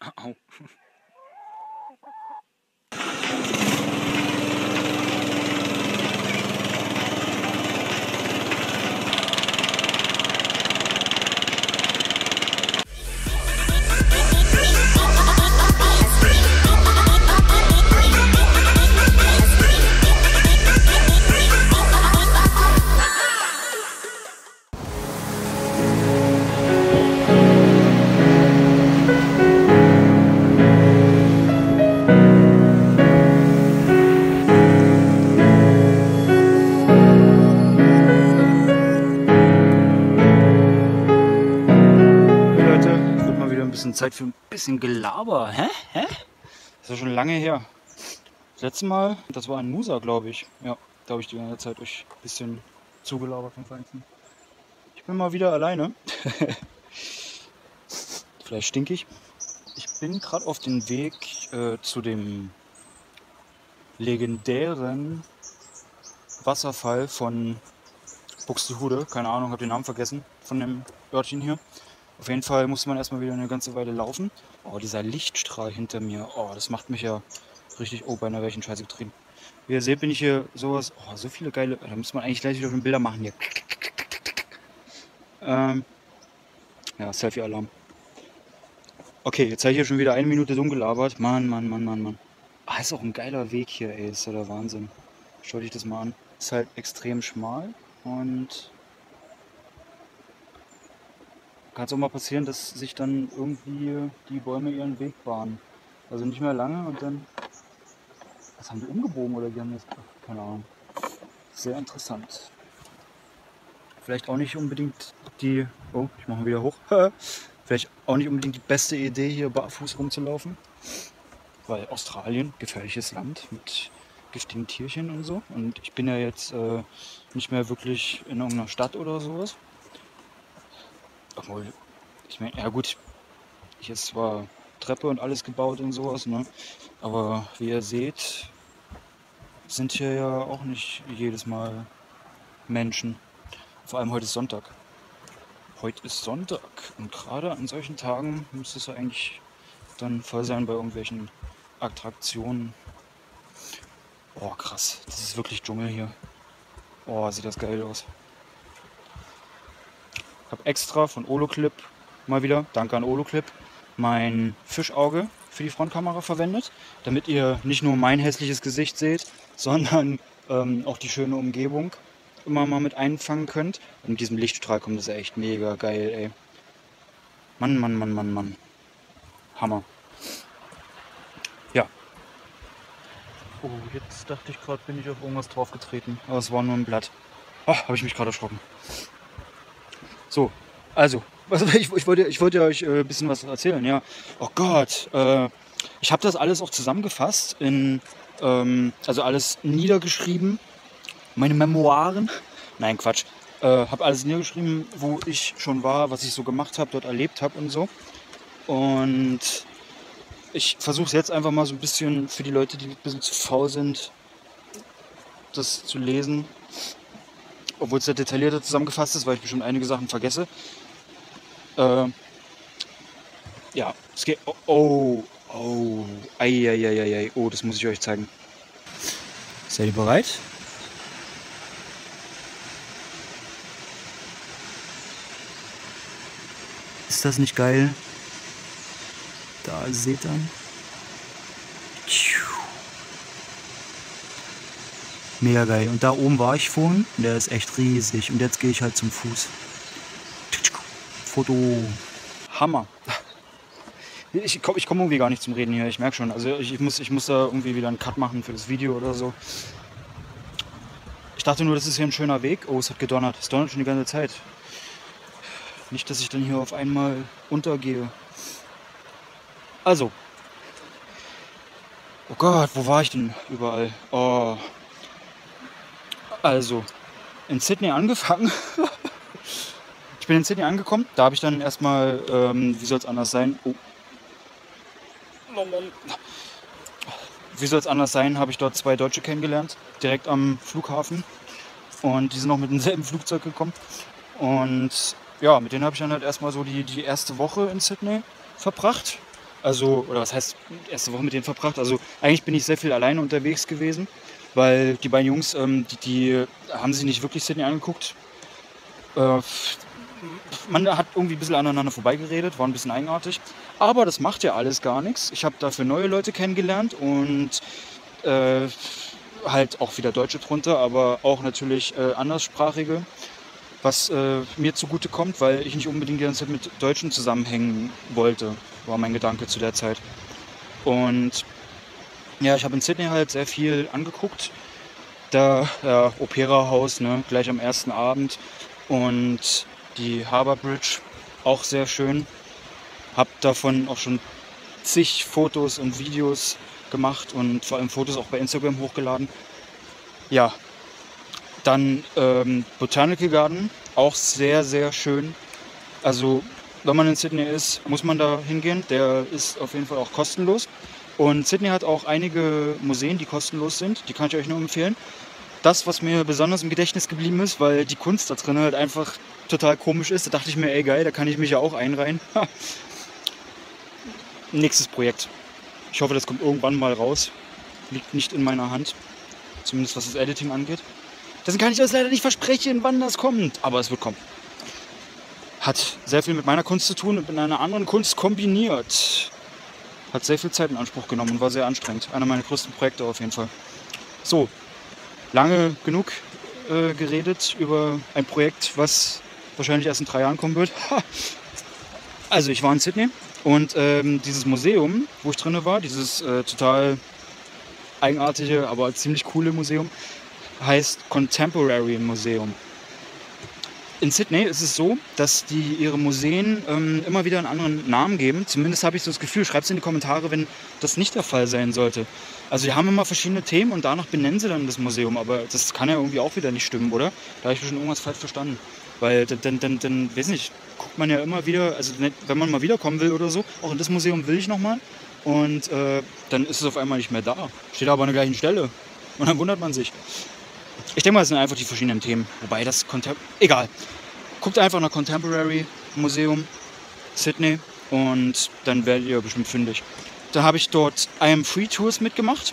Uh oh. Zeit für ein bisschen Gelaber. Hä? Hä? Das ist ja schon lange her. Das letzte Mal, das war in Musa, glaube ich. Ja, da habe ich die ganze Zeit euch ein bisschen zugelabert vom Feinsten. Ich bin mal wieder alleine. Vielleicht stink ich. Ich bin gerade auf dem Weg äh, zu dem legendären Wasserfall von Buxtehude. Keine Ahnung, habe den Namen vergessen von dem Örtchen hier. Auf jeden Fall musste man erstmal wieder eine ganze Weile laufen. Oh, dieser Lichtstrahl hinter mir. Oh, das macht mich ja richtig. Oh, beinahe in Scheiße getrieben. Wie ihr seht, bin ich hier sowas. Oh, so viele geile. Da muss man eigentlich gleich wieder schon Bilder machen hier. Ähm, ja, Selfie-Alarm. Okay, jetzt habe ich hier schon wieder eine Minute dumm gelabert. Mann, Mann, Mann, Mann, Mann. Ah, ist auch ein geiler Weg hier, ey. Ist ja der Wahnsinn. Schau dich das mal an. Ist halt extrem schmal und kann es auch mal passieren, dass sich dann irgendwie die Bäume ihren Weg bahnen. Also nicht mehr lange und dann. Was haben die umgebogen oder die haben das. Ach, keine Ahnung. Sehr interessant. Vielleicht auch nicht unbedingt die. Oh, ich mache wieder hoch. Vielleicht auch nicht unbedingt die beste Idee, hier barfuß rumzulaufen. Weil Australien, gefährliches Land mit giftigen Tierchen und so. Und ich bin ja jetzt äh, nicht mehr wirklich in irgendeiner Stadt oder sowas. Obwohl, ich meine, ja gut, hier ist zwar Treppe und alles gebaut und sowas, ne? Aber wie ihr seht, sind hier ja auch nicht jedes Mal Menschen. Vor allem heute ist Sonntag. Heute ist Sonntag und gerade an solchen Tagen müsste es ja eigentlich dann voll sein bei irgendwelchen Attraktionen. Oh, krass. Das ist wirklich Dschungel hier. Oh, sieht das geil aus. Ich habe extra von Oloclip mal wieder, danke an Oloclip, mein Fischauge für die Frontkamera verwendet, damit ihr nicht nur mein hässliches Gesicht seht, sondern ähm, auch die schöne Umgebung immer mal mit einfangen könnt. Und mit diesem Lichtstrahl kommt das ja echt mega geil, ey. Mann, Mann, Mann, Mann, Mann. Hammer. Ja. Oh, jetzt dachte ich gerade, bin ich auf irgendwas draufgetreten. Aber es war nur ein Blatt. Oh, habe ich mich gerade erschrocken. So, also, was, ich, ich, wollte, ich wollte euch äh, ein bisschen was erzählen, ja. Oh Gott, äh, ich habe das alles auch zusammengefasst in, ähm, also alles niedergeschrieben. Meine Memoiren. Nein, Quatsch. Äh, habe alles niedergeschrieben, wo ich schon war, was ich so gemacht habe, dort erlebt habe und so. Und ich versuche es jetzt einfach mal so ein bisschen für die Leute, die ein bisschen zu faul sind, das zu lesen. Obwohl es sehr detaillierter zusammengefasst ist, weil ich bestimmt einige Sachen vergesse. Äh, ja, es geht. Oh, oh, oh, oh, das muss ich euch zeigen. Seid ihr bereit? Ist das nicht geil? Da seht ihr. Mega geil. Und da oben war ich vorhin. Der ist echt riesig. Und jetzt gehe ich halt zum Fuß. Foto. Hammer. Ich komme ich komm irgendwie gar nicht zum Reden hier. Ich merke schon. Also ich, ich, muss, ich muss da irgendwie wieder einen Cut machen für das Video oder so. Ich dachte nur, das ist hier ein schöner Weg. Oh, es hat gedonnert. Es donnert schon die ganze Zeit. Nicht, dass ich dann hier auf einmal untergehe. Also. Oh Gott, wo war ich denn überall? Oh. Also, in Sydney angefangen. ich bin in Sydney angekommen. Da habe ich dann erstmal, ähm, wie soll es anders sein? Oh. Wie soll es anders sein, habe ich dort zwei Deutsche kennengelernt, direkt am Flughafen. Und die sind auch mit demselben Flugzeug gekommen. Und ja, mit denen habe ich dann halt erstmal so die, die erste Woche in Sydney verbracht. Also, oder was heißt, erste Woche mit denen verbracht. Also eigentlich bin ich sehr viel alleine unterwegs gewesen, weil die beiden Jungs, ähm, die, die haben sich nicht wirklich Sydney angeguckt. Äh, man hat irgendwie ein bisschen aneinander vorbeigeredet, war ein bisschen eigenartig. Aber das macht ja alles gar nichts. Ich habe dafür neue Leute kennengelernt und äh, halt auch wieder Deutsche drunter, aber auch natürlich äh, anderssprachige, was äh, mir zugute kommt, weil ich nicht unbedingt die ganze Zeit mit Deutschen zusammenhängen wollte, war mein Gedanke zu der Zeit. Und ja, ich habe in Sydney halt sehr viel angeguckt. Da ja, Opera-Haus, ne, gleich am ersten Abend. Und die Harbour Bridge, auch sehr schön. Hab davon auch schon zig Fotos und Videos gemacht und vor allem Fotos auch bei Instagram hochgeladen. Ja, dann ähm, Botanical Garden, auch sehr, sehr schön. Also, wenn man in Sydney ist, muss man da hingehen. Der ist auf jeden Fall auch kostenlos. Und Sydney hat auch einige Museen, die kostenlos sind. Die kann ich euch nur empfehlen. Das, was mir besonders im Gedächtnis geblieben ist, weil die Kunst da drin halt einfach total komisch ist, da dachte ich mir, ey geil, da kann ich mich ja auch einreihen. Nächstes Projekt. Ich hoffe, das kommt irgendwann mal raus. Liegt nicht in meiner Hand. Zumindest was das Editing angeht. Deswegen kann ich das leider nicht versprechen, wann das kommt. Aber es wird kommen. Hat sehr viel mit meiner Kunst zu tun und mit einer anderen Kunst kombiniert. Hat sehr viel Zeit in Anspruch genommen und war sehr anstrengend. Einer meiner größten Projekte auf jeden Fall. So, lange genug äh, geredet über ein Projekt, was wahrscheinlich erst in drei Jahren kommen wird. also ich war in Sydney und ähm, dieses Museum, wo ich drin war, dieses äh, total eigenartige, aber ziemlich coole Museum, heißt Contemporary Museum. In Sydney ist es so, dass die ihre Museen ähm, immer wieder einen anderen Namen geben. Zumindest habe ich so das Gefühl. Schreibt es in die Kommentare, wenn das nicht der Fall sein sollte. Also die haben immer verschiedene Themen und danach benennen sie dann das Museum. Aber das kann ja irgendwie auch wieder nicht stimmen, oder? Da habe ich schon irgendwas falsch verstanden. Weil dann, dann, dann, weiß nicht, guckt man ja immer wieder, also wenn man mal wiederkommen will oder so, auch in das Museum will ich nochmal. Und äh, dann ist es auf einmal nicht mehr da. Steht aber an der gleichen Stelle. Und dann wundert man sich. Ich denke mal, es sind einfach die verschiedenen Themen. Wobei das Contem egal. Guckt einfach nach Contemporary Museum Sydney und dann werdet ihr bestimmt fündig. Da habe ich dort I Am Free Tours mitgemacht,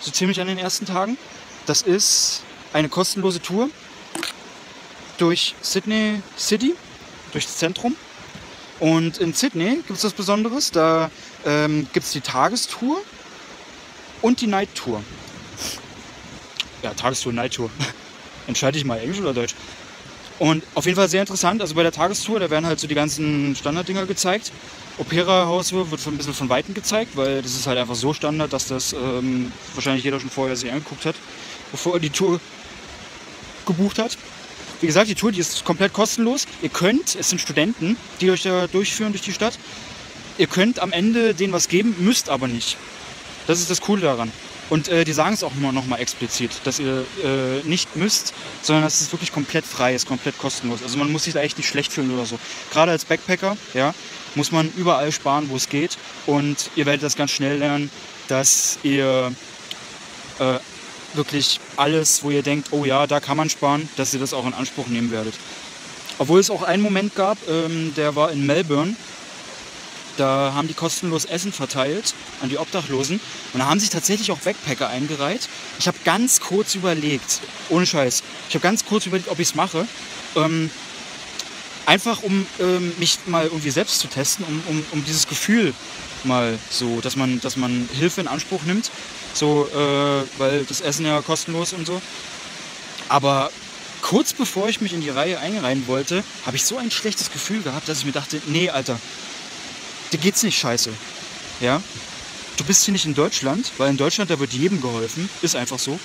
so ziemlich an den ersten Tagen. Das ist eine kostenlose Tour durch Sydney City, durchs Zentrum. Und in Sydney gibt es was Besonderes. Da ähm, gibt es die Tagestour und die Night Tour ja, Tagestour, Nighttour. Entscheide ich mal, Englisch oder Deutsch. Und auf jeden Fall sehr interessant. Also bei der Tagestour, da werden halt so die ganzen Standarddinger gezeigt. Opera-Haus wird ein bisschen von Weitem gezeigt, weil das ist halt einfach so Standard, dass das ähm, wahrscheinlich jeder schon vorher sich angeguckt hat, bevor er die Tour gebucht hat. Wie gesagt, die Tour, die ist komplett kostenlos. Ihr könnt, es sind Studenten, die euch da durchführen durch die Stadt. Ihr könnt am Ende denen was geben, müsst aber nicht. Das ist das Coole daran. Und äh, die sagen es auch immer noch mal explizit, dass ihr äh, nicht müsst, sondern dass es wirklich komplett frei ist, komplett kostenlos. Also man muss sich da echt nicht schlecht fühlen oder so. Gerade als Backpacker, ja, muss man überall sparen, wo es geht. Und ihr werdet das ganz schnell lernen, dass ihr äh, wirklich alles, wo ihr denkt, oh ja, da kann man sparen, dass ihr das auch in Anspruch nehmen werdet. Obwohl es auch einen Moment gab, ähm, der war in Melbourne da haben die kostenlos Essen verteilt an die Obdachlosen. Und da haben sich tatsächlich auch Backpacker eingereiht. Ich habe ganz kurz überlegt, ohne Scheiß, ich habe ganz kurz überlegt, ob ich es mache. Ähm, einfach um ähm, mich mal irgendwie selbst zu testen, um, um, um dieses Gefühl mal so, dass man, dass man Hilfe in Anspruch nimmt. So, äh, weil das Essen ja kostenlos und so. Aber kurz bevor ich mich in die Reihe einreihen wollte, habe ich so ein schlechtes Gefühl gehabt, dass ich mir dachte, nee, Alter, dir geht's nicht scheiße. Ja? Du bist hier nicht in Deutschland, weil in Deutschland, da wird jedem geholfen. Ist einfach so.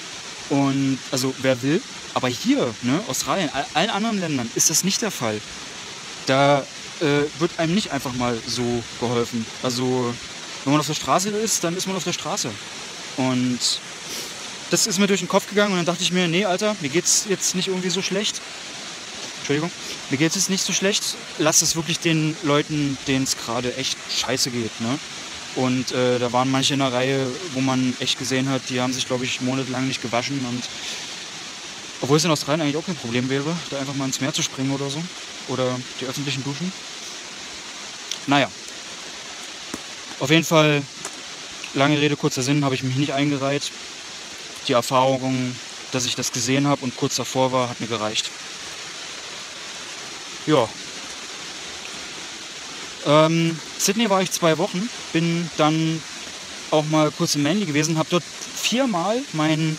Und also wer will. Aber hier, ne, Australien, allen anderen Ländern ist das nicht der Fall. Da äh, wird einem nicht einfach mal so geholfen. Also wenn man auf der Straße ist, dann ist man auf der Straße. Und das ist mir durch den Kopf gegangen und dann dachte ich mir, nee, Alter, mir geht's jetzt nicht irgendwie so schlecht. Entschuldigung, mir geht es nicht so schlecht. Lass es wirklich den Leuten, denen es gerade echt scheiße geht. Ne? Und äh, da waren manche in der Reihe, wo man echt gesehen hat, die haben sich, glaube ich, monatelang nicht gewaschen. Und obwohl es in Australien eigentlich auch kein Problem wäre, da einfach mal ins Meer zu springen oder so. Oder die öffentlichen Duschen. Naja. Auf jeden Fall, lange Rede, kurzer Sinn, habe ich mich nicht eingereiht. Die Erfahrung, dass ich das gesehen habe und kurz davor war, hat mir gereicht. Ja. Ähm, Sydney war ich zwei Wochen, bin dann auch mal kurz in Manly gewesen, habe dort viermal mein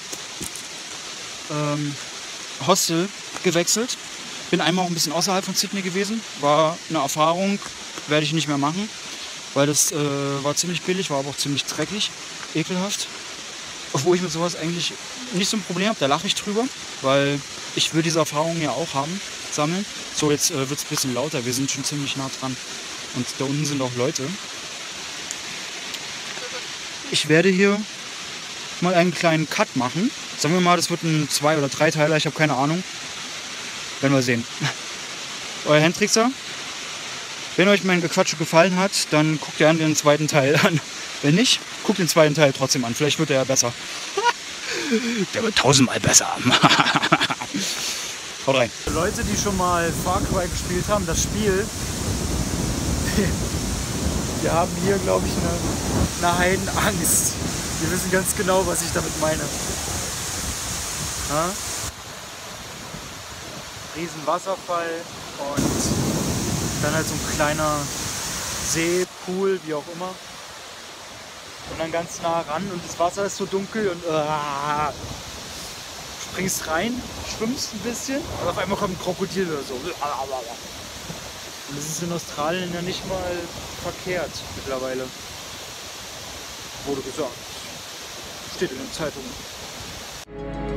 ähm, Hostel gewechselt. Bin einmal auch ein bisschen außerhalb von Sydney gewesen. War eine Erfahrung, werde ich nicht mehr machen, weil das äh, war ziemlich billig, war aber auch ziemlich dreckig, ekelhaft. Obwohl ich mit sowas eigentlich nicht so ein Problem habe, da lache ich drüber, weil ich will diese Erfahrung ja auch haben, sammeln. So, jetzt äh, wird es ein bisschen lauter, wir sind schon ziemlich nah dran. Und da unten sind auch Leute. Ich werde hier mal einen kleinen Cut machen. Sagen wir mal, das wird ein Zwei- oder Dreiteiler, ich habe keine Ahnung. Werden wir sehen. Euer Hendrixer. Wenn euch mein Gequatsche gefallen hat, dann guckt gerne den zweiten Teil an. Wenn nicht, guckt den zweiten Teil trotzdem an. Vielleicht wird er ja besser. Der wird tausendmal besser. Haut rein. Leute, die schon mal Far Cry gespielt haben, das Spiel, die haben hier, glaube ich, eine, eine Heidenangst. Die wissen ganz genau, was ich damit meine. Ja? Riesen Wasserfall und dann halt so ein kleiner See, Pool, wie auch immer. Und dann ganz nah ran und das Wasser ist so dunkel und uh, springst rein, schwimmst ein bisschen und auf einmal kommt ein Krokodil oder so. Und das ist in Australien ja nicht mal verkehrt mittlerweile. Wurde gesagt. Steht in den Zeitungen.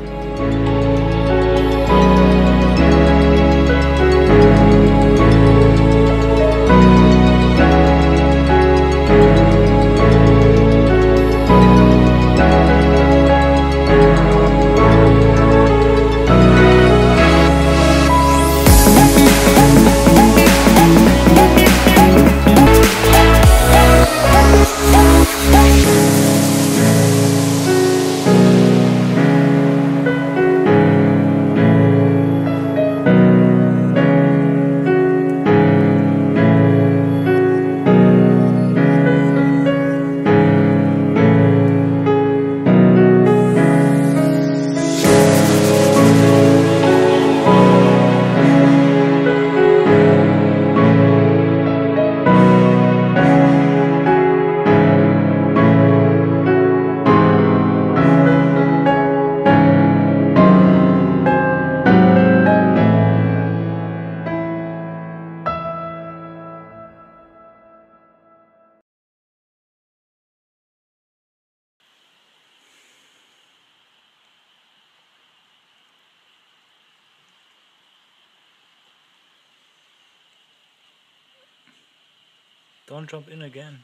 Don't jump in again.